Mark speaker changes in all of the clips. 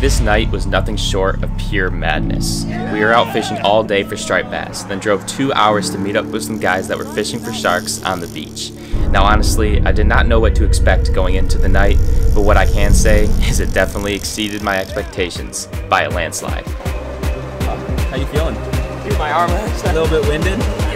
Speaker 1: This night was nothing short of pure madness. We were out fishing all day for striped bass, then drove two hours to meet up with some guys that were fishing for sharks on the beach. Now honestly, I did not know what to expect going into the night, but what I can say is it definitely exceeded my expectations by a landslide.
Speaker 2: How you feeling?
Speaker 3: Dude, my arm hurts.
Speaker 2: A little bit winded?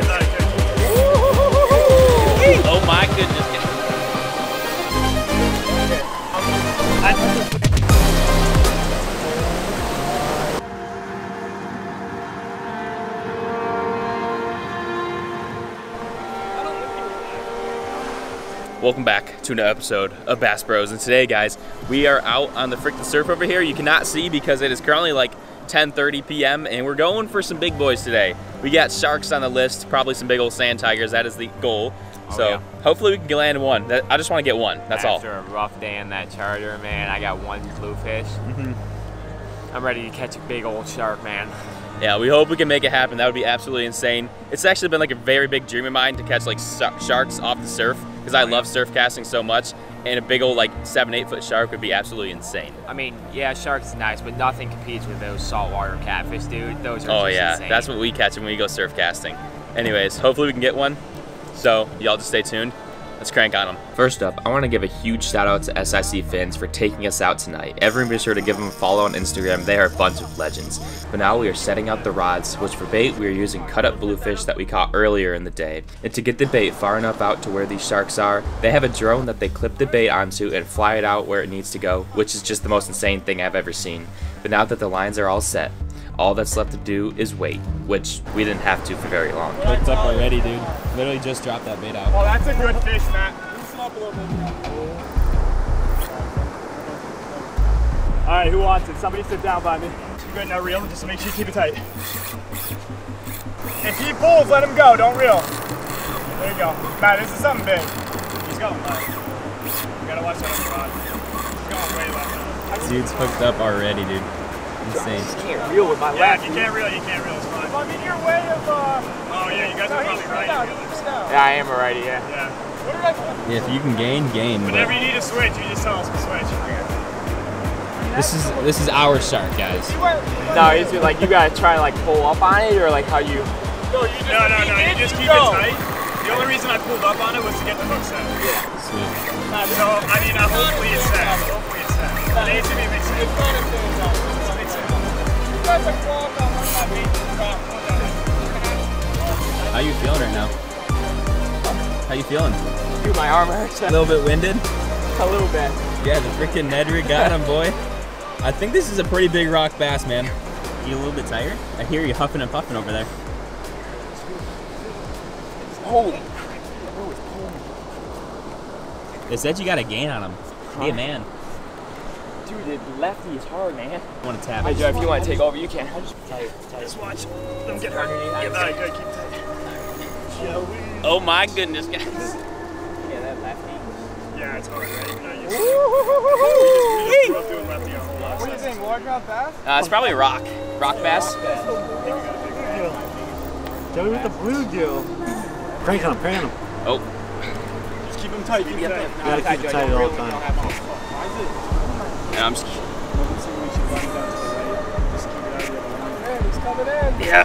Speaker 1: Welcome back to another episode of Bass Bros. And today, guys, we are out on the frickin' surf over here. You cannot see because it is currently like 10:30 p.m. and we're going for some big boys today. We got sharks on the list, probably some big old sand tigers. That is the goal.
Speaker 3: Oh,
Speaker 1: so
Speaker 3: yeah.
Speaker 1: hopefully we can land one. That- I just want to get one. That's all.
Speaker 3: After a rough day in that charter, man, I got one bluefish.
Speaker 1: Mm-hmm.
Speaker 3: I'm ready to catch a big old shark, man.
Speaker 1: Yeah, we hope we can make it happen. That would be absolutely insane. It's actually been like a very big dream of mine to catch like sharks off the surf because I love surf casting so much. And a big old like seven, eight foot shark would be absolutely insane.
Speaker 3: I mean, yeah, sharks nice, but nothing competes with those saltwater catfish, dude. Those are
Speaker 1: Oh
Speaker 3: just
Speaker 1: yeah,
Speaker 3: insane.
Speaker 1: that's what we catch when we go surf casting. Anyways, hopefully we can get one. So y'all just stay tuned. Let's crank on them. First up, I want to give a huge shout out to SIC Fins for taking us out tonight. Everyone be sure to give them a follow on Instagram. They are a bunch of legends. But now we are setting out the rods, which for bait we are using cut up bluefish that we caught earlier in the day. And to get the bait far enough out to where these sharks are, they have a drone that they clip the bait onto and fly it out where it needs to go, which is just the most insane thing I've ever seen. But now that the lines are all set, all that's left to do is wait, which we didn't have to for very long.
Speaker 2: Hooked up already, dude. Literally just dropped that bait out.
Speaker 4: Oh, that's a good fish, Matt. Loosen up a little bit. All right, who wants it? Somebody sit down by me. You good now, reel? Just make sure you keep it tight. If he pulls, let him go. Don't reel. There you go. Matt, this is something big. He's going left. You gotta watch that on the rod. He's going way left.
Speaker 2: Dude's hooked up already, dude. Insane.
Speaker 3: can't reel with my
Speaker 4: Yeah,
Speaker 3: left.
Speaker 4: you can't reel, you can't reel. It's fine. I'm in your way of, uh... Oh, yeah, you guys are probably right.
Speaker 3: Yeah, I am already, yeah.
Speaker 4: Yeah. What did I...
Speaker 2: Yeah, if you can gain, gain.
Speaker 4: Whenever
Speaker 2: But
Speaker 4: you need to switch, you just tell us to switch.
Speaker 2: this is this is our shark, guys.
Speaker 3: No, is it like you gotta try to like pull up on it, or like how you?
Speaker 4: No, no, no, you just keep it tight. The only reason I pulled up on it was to get the hook set.
Speaker 2: Sweet.
Speaker 4: So, I mean, uh, hopefully it's set. Hopefully it's set. But it should be mixed in.
Speaker 2: How you feeling right now? How you feeling?
Speaker 3: Dude, my arm hurts
Speaker 2: A little bit winded?
Speaker 3: a little bit.
Speaker 2: Yeah, the freaking Ned rig got him, boy. I think this is a pretty big rock bass, man. You a little bit tired? I hear you huffing and puffing over there.
Speaker 3: Holy. crap.
Speaker 2: They said you got a gain on him. Be a man.
Speaker 3: Dude, the lefty is hard, man.
Speaker 2: I Want to tap
Speaker 3: Hey,
Speaker 2: it?
Speaker 3: Joe, if you want to take over, you can.
Speaker 4: I Just watch them get hurt. Yeah, very good. Keep tight.
Speaker 1: Oh my goodness, guys.
Speaker 3: Yeah, that lefty.
Speaker 4: Yeah, it's hard, right? You're not used to it. We just grew doing lefty on the left
Speaker 5: What do you think, largemouth bass?
Speaker 1: Uh, it's probably rock. Rock bass.
Speaker 5: Tell me what the bluegill. Crank on him, crank on him.
Speaker 1: Oh,
Speaker 4: Just keep them tight. Keep them tight.
Speaker 5: You gotta keep it tight at all times.
Speaker 1: And I'm just.
Speaker 4: Yeah.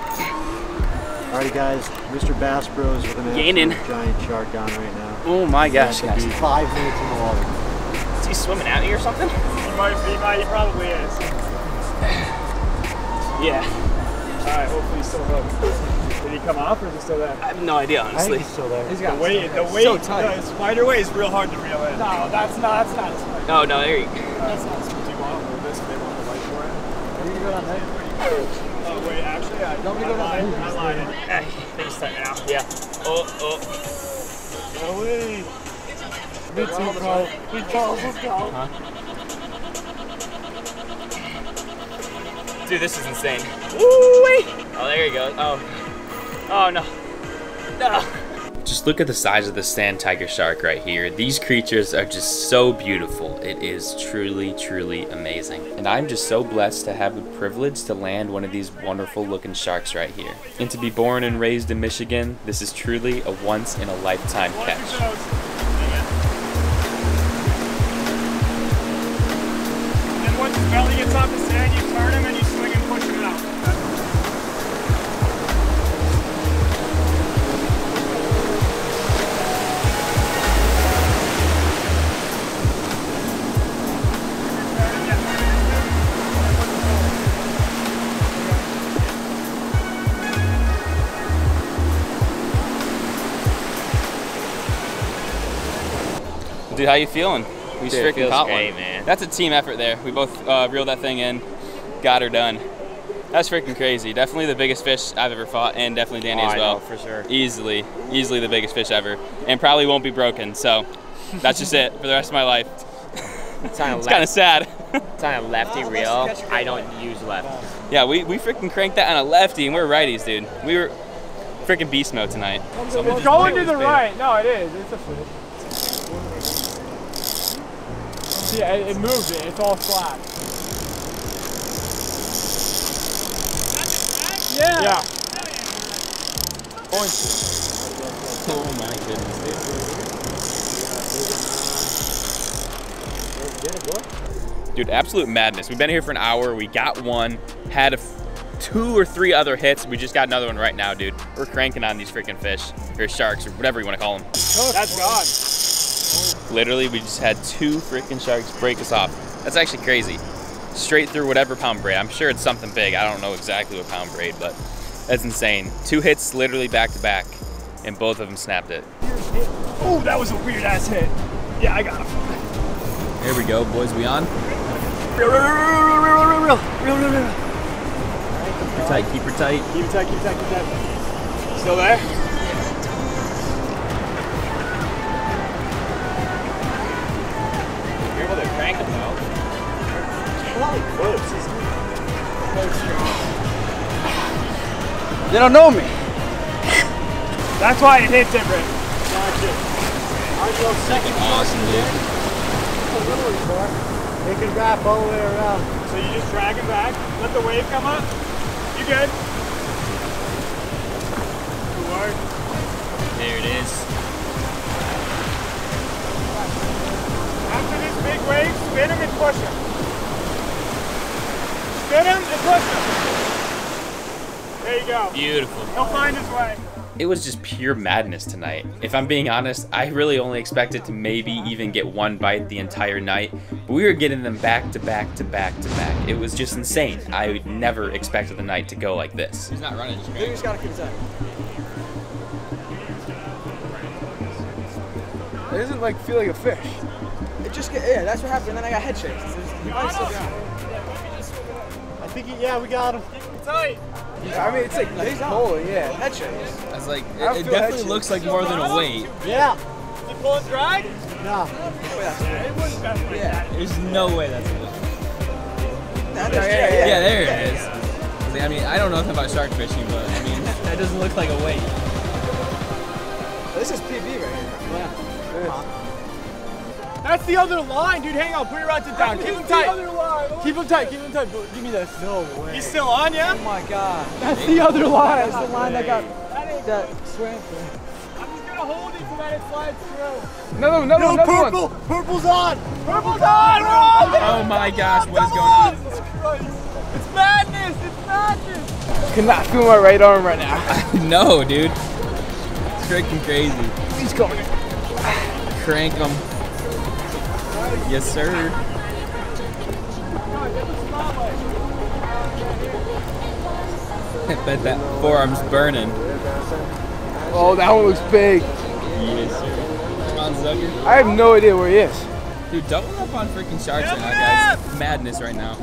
Speaker 5: Alrighty guys, Mr. Bass Bros with an
Speaker 1: Gaining.
Speaker 5: giant shark on right now.
Speaker 1: Oh my gosh,
Speaker 5: Has to
Speaker 1: guys.
Speaker 5: five minutes in the water.
Speaker 1: Is he swimming at me or something?
Speaker 4: He might, be, might, he probably is.
Speaker 1: Yeah.
Speaker 4: Alright, hopefully he's still hooked. Did he come off or is he still there?
Speaker 1: I have no idea,
Speaker 5: I think
Speaker 1: honestly.
Speaker 5: he's still there.
Speaker 4: He's The weight, the weight,
Speaker 5: so tight.
Speaker 4: the spider weight is real hard to reel in. No, that's not, that's not a spider.
Speaker 1: No, no, there you go.
Speaker 4: That's not a. Do you want to move this they want the light for it?
Speaker 5: Are you go down there?
Speaker 4: Oh, wait, actually, I,
Speaker 5: Don't we go down there?
Speaker 4: I lied.
Speaker 1: Eh, I think it's tight now. Yeah. Oh, oh.
Speaker 4: No way.
Speaker 5: Me too, Carl. Me Charles, let's go.
Speaker 1: Dude, this is insane. Woo-wee! Oh, there you go. Oh. Oh, no. No. Just look at the size of the sand tiger shark right here. These creatures are just so beautiful. It is truly, truly amazing. And I'm just so blessed to have the privilege to land one of these wonderful looking sharks right here. And to be born and raised in Michigan, this is truly a once in a lifetime catch.
Speaker 4: And belly gets off the sand,
Speaker 1: Dude, how you feeling? We
Speaker 3: Dude,
Speaker 1: freaking
Speaker 3: feels
Speaker 1: caught
Speaker 3: great,
Speaker 1: one.
Speaker 3: man.
Speaker 1: That's a team effort there. We both uh, reeled that thing in, got her done. That's freaking crazy. Definitely the biggest fish I've ever fought, and definitely Danny
Speaker 3: Oh,
Speaker 1: as
Speaker 3: I
Speaker 1: well.
Speaker 3: know, for sure.
Speaker 1: Easily, easily the biggest fish ever, and probably won't be broken. So that's just it for the rest of my life.
Speaker 3: It's
Speaker 1: It's kind of sad.
Speaker 3: it's on a lefty reel. I don't use left.
Speaker 1: yeah, we, we freaking cranked that on a lefty, and we're righties, dude. We were freaking beast mode tonight.
Speaker 4: It's going to the right. No, it is. It's a flip. Yeah, it, it moved it. It's all flat. Yeah. Yeah.
Speaker 1: Oh my goodness, dude. Dude, absolute madness. We've been here for an hour. We got one, had a f- two or three other hits. We just got another one right now, dude. We're cranking on these freaking fish, or sharks, or whatever you want to call them.
Speaker 4: That's gone.
Speaker 1: Literally, we just had two freaking sharks break us off. That's actually crazy. Straight through whatever pound braid. I'm sure it's something big. I don't know exactly what pound braid, but that's insane. Two hits literally back to back, and both of them snapped it.
Speaker 4: Oh, that was a weird ass hit. Yeah, I got him.
Speaker 1: Here we go, boys. We on?
Speaker 4: Reel, reel, reel, reel, reel, reel, reel, reel.
Speaker 1: reel, reel. tight. Keep her tight.
Speaker 4: Keep her tight. Keep her tight. Keep her tight. Still there? They don't know me. That's why it hits different.
Speaker 1: Awesome, dude.
Speaker 5: They can wrap all the way around.
Speaker 4: So you just drag it back, let the wave come up. You good? Good work.
Speaker 1: There it is.
Speaker 4: After this big wave, spin him and push him. Spin him and push him. There you go.
Speaker 1: Beautiful.
Speaker 4: He'll find his way.
Speaker 6: It was just pure madness tonight. If I'm being honest, I really only expected to maybe even get one bite the entire night, but we were getting them back to back to back to back. It was just insane. I never expected the night to go like this.
Speaker 1: He's not running. Just
Speaker 7: You just gotta keep it tight. It doesn't like feel like a fish. It just get yeah, that's what happened. And then I got head shakes. He,
Speaker 5: yeah, we got him.
Speaker 4: Tight.
Speaker 7: I mean, it's like big hole, yeah, head shakes.
Speaker 1: I was like, it, it definitely
Speaker 7: that
Speaker 1: looks like more than a weight.
Speaker 5: Yeah.
Speaker 4: Did you pull and drag?
Speaker 5: Nah.
Speaker 4: It wasn't that like
Speaker 7: Yeah.
Speaker 1: There's no way that's a weight.
Speaker 7: That- yeah, yeah, yeah.
Speaker 1: Yeah, there it is. I mean, I don't know nothing about shark fishing, but I mean, that doesn't look like a weight.
Speaker 7: This is PB right here.
Speaker 4: That's the other line, dude. Hang on, put your rods down. Keep him tight. Keep him tight, keep him tight. Give me this.
Speaker 5: No way.
Speaker 4: He's still on, yeah?
Speaker 7: Oh my god.
Speaker 4: That's the other line.
Speaker 7: That's the line that got that swam.
Speaker 4: I'm just gonna hold it so that it slides through.
Speaker 7: Another, another,
Speaker 5: No,
Speaker 7: another
Speaker 5: purple.
Speaker 7: one.
Speaker 5: Purple's on.
Speaker 4: Purple's on, we're on!
Speaker 1: Oh my gosh, what is going on?
Speaker 4: It's madness, it's madness.
Speaker 7: Cannot feel my right arm right now.
Speaker 1: no, dude. It's freaking crazy.
Speaker 7: He's coming.
Speaker 1: Crank them. Yes, sir. I bet that forearm's burning.
Speaker 7: Oh, that one looks big.
Speaker 1: Yes, sir. Come on, Zucker.
Speaker 7: I have no idea where he is.
Speaker 1: Dude, double up on freaking sharks right now, guys. Madness right now.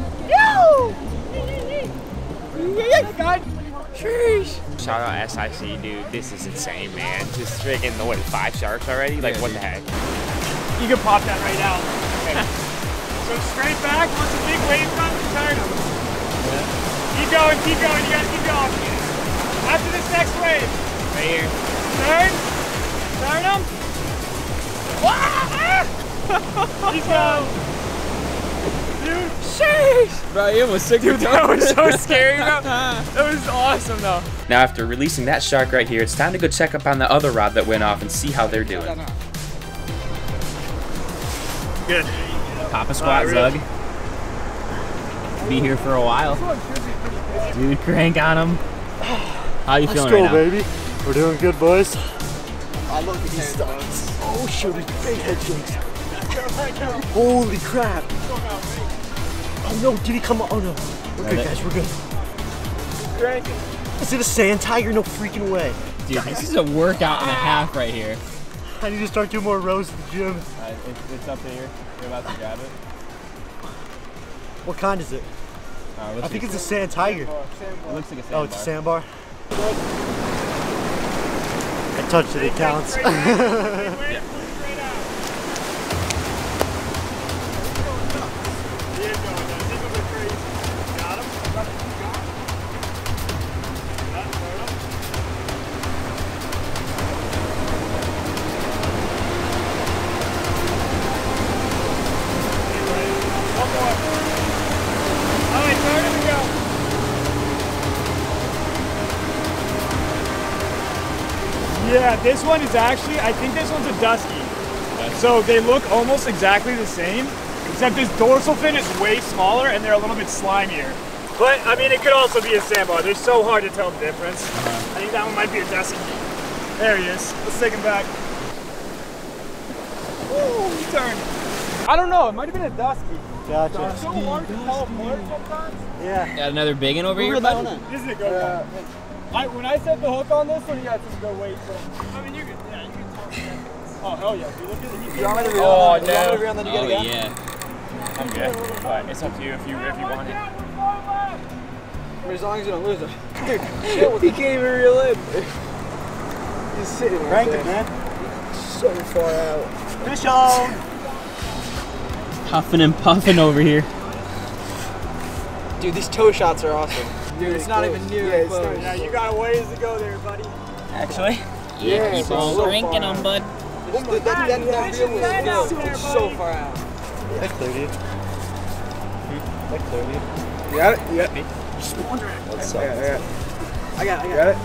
Speaker 3: Shout out SIC, dude. This is insane, man. Just freaking what? Five sharks already? Like
Speaker 1: Yeah,
Speaker 3: what
Speaker 1: dude.
Speaker 3: the heck?
Speaker 4: You can pop that right out. so straight back, once the big wave comes, turn him. Keep going, keep going, you gotta keep going. After this next wave,
Speaker 3: Right here.
Speaker 4: turn, turn him. Keep going. Dude, sheesh.
Speaker 1: Bro, it was sick.
Speaker 4: Dude, that was so scary, bro. That was awesome, though.
Speaker 6: Now after releasing that shark right here, it's time to go check up on the other rod that went off and see how they're doing.
Speaker 4: Good.
Speaker 1: Papa squat, Zug. Be here for a while. Dude, crank on him. How you
Speaker 5: Let's
Speaker 1: feeling
Speaker 5: go,
Speaker 1: right now?
Speaker 5: baby. We're doing good, boys.
Speaker 7: I love the cans.
Speaker 5: Oh, shoot, it's big head shakes. Holy crap. Oh, no, did he come up? Oh, no. We're good, guys, we're good. Is it a sand tiger? No freaking way.
Speaker 1: Dude, this is a workout and a half right here.
Speaker 5: I need to start doing more rows at the gym.
Speaker 2: Uh, it's, it's up here. You're about to grab it.
Speaker 5: What kind is it?
Speaker 2: Uh,
Speaker 5: I think it's a sand tiger.
Speaker 2: it looks like a
Speaker 5: Oh, it's a sandbar. I touched it, it counts.
Speaker 4: Yeah. this one is actually, I think this one's a Dusky. So they look almost exactly the same, except this dorsal fin is way smaller and they're a little bit slimier. But, I mean, it could also be a sandbar. They're so hard to tell the difference. Uh-huh. I think that one might be a Dusky. There he is. Let's take him back. Ooh, he turned. I don't know, it might have been a Dusky. It's
Speaker 5: gotcha.
Speaker 4: so hard to tell apart sometimes.
Speaker 5: Yeah.
Speaker 2: Got another big one over here, bud?
Speaker 4: This is a good one. I, when I set the hook on this one, he had some good weight. So. I mean, you can, yeah, you can tell. the. Oh, hell yeah. If you look at it, you
Speaker 7: You want me to reel
Speaker 4: Oh,
Speaker 7: on? You want me to
Speaker 4: no.
Speaker 7: reel on that? You
Speaker 2: Oh,
Speaker 7: get again?
Speaker 2: yeah.
Speaker 4: I'm good. But it's up to you if you if you want it.
Speaker 7: I mean, as long as you don't lose them. Dude, he can't even reel in. He's sitting right
Speaker 5: Crank
Speaker 7: there.
Speaker 5: it, man.
Speaker 7: So far out.
Speaker 5: Fish on!
Speaker 2: Huffing and puffing over here.
Speaker 7: Dude, these toe shots are awesome. Dude, it's not even near
Speaker 5: Yeah,
Speaker 7: close.
Speaker 5: not-
Speaker 4: Yeah, you got a ways to go there, buddy.
Speaker 2: Actually?
Speaker 7: Yeah,
Speaker 2: keep
Speaker 7: so
Speaker 2: on
Speaker 7: so
Speaker 2: cranking
Speaker 7: far
Speaker 2: them,
Speaker 7: out.
Speaker 2: bud.
Speaker 7: Oh that, that, that, that reel was
Speaker 4: out
Speaker 7: so,
Speaker 4: there,
Speaker 7: so far out.
Speaker 5: That cleared you. That cleared you.
Speaker 7: You got it? You got it?
Speaker 5: That's
Speaker 7: I got it. I got it. I got it.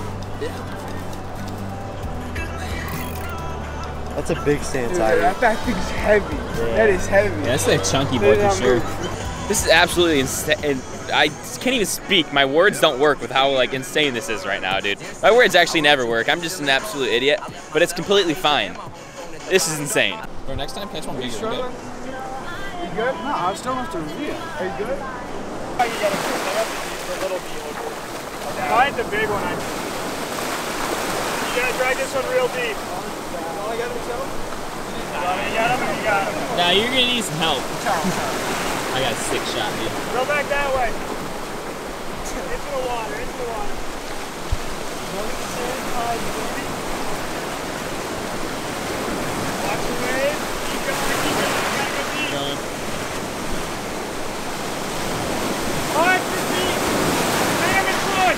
Speaker 5: That's a big sand
Speaker 7: Dude,
Speaker 5: tiger.
Speaker 7: that, that thing's heavy. That is heavy.
Speaker 2: Yeah, that's a chunky boy
Speaker 7: Dude,
Speaker 2: for sure.
Speaker 1: This is absolutely insane. I can't even speak. My words don't work with how like insane this is right now, dude. My words actually never work. I'm just an absolute idiot, but it's completely fine. This is insane.
Speaker 2: Bro, next time catch one bigger,
Speaker 7: Struggling? You good? No, I still have to reel. Are you good?
Speaker 4: Oh, you gotta put up the little deal. Find the big one. I... You gotta drag this one real deep.
Speaker 7: All I got to show?
Speaker 4: You got him. You got him.
Speaker 2: Nah, you're gonna need some help. I got a sick shot, dude.
Speaker 4: Go back that way. Into the water. Into the water. Look at the sand side. Watch the wave. Keep going. Keep going. You gotta go deep.
Speaker 2: Going.
Speaker 4: Five for deep. Damn it, good.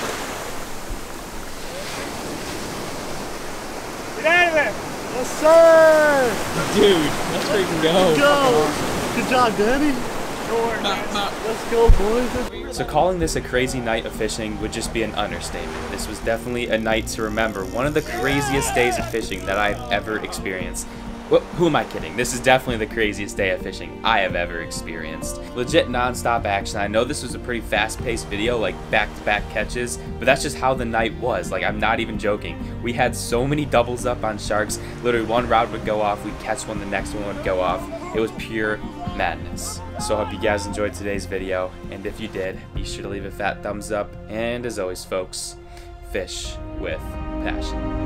Speaker 4: Get out of there.
Speaker 5: Yes, sir!
Speaker 2: Dude, let's freaking go.
Speaker 5: Go! Good job, Danny. Let's go, boys.
Speaker 1: So calling this a crazy night of fishing would just be an understatement. This was definitely a night to remember. One of the craziest days of fishing that I've ever experienced. Who am I kidding? This is definitely the craziest day of fishing I have ever experienced. Legit non-stop action. I know this was a pretty fast-paced video, like back-to-back catches, but that's just how the night was. Like, I'm not even joking. We had so many doubles up on sharks. Literally, one rod would go off, we'd catch one, the next one would go off. It was pure madness. So I hope you guys enjoyed today's video, and if you did, be sure to leave a fat thumbs up, and as always folks, fish with passion.